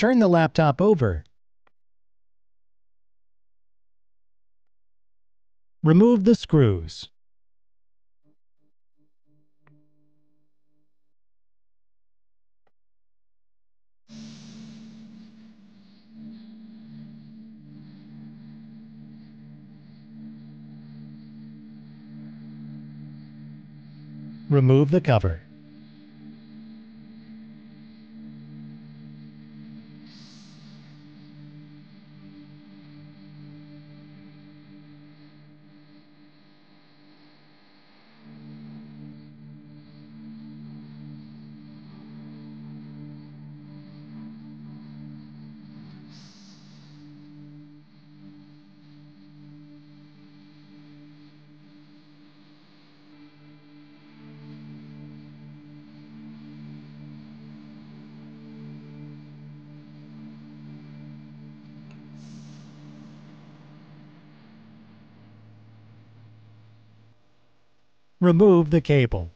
Turn the laptop over. Remove the screws. Remove the cover. Remove the cable.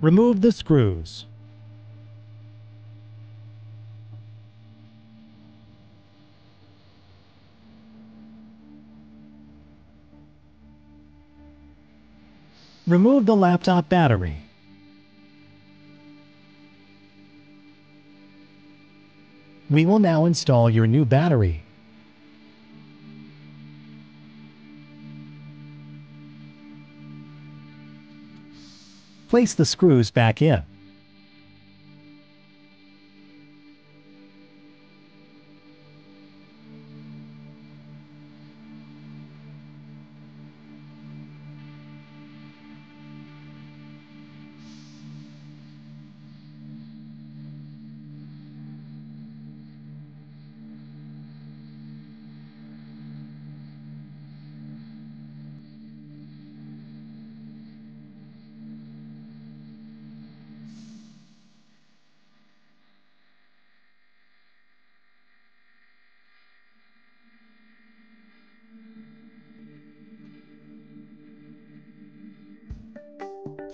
Remove the screws. Remove the laptop battery. We will now install your new battery. Place the screws back in.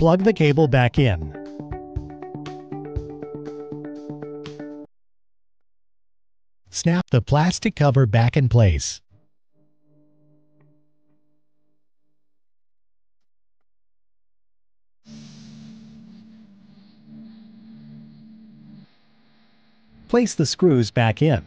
Plug the cable back in. Snap the plastic cover back in place. Place the screws back in.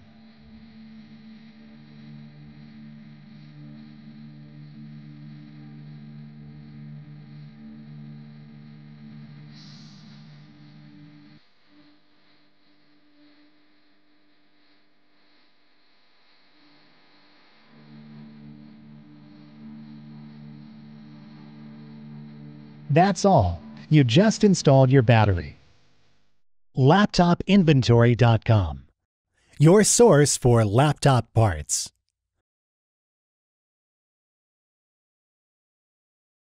That's all. You just installed your battery. LaptopInventory.com, your source for laptop parts.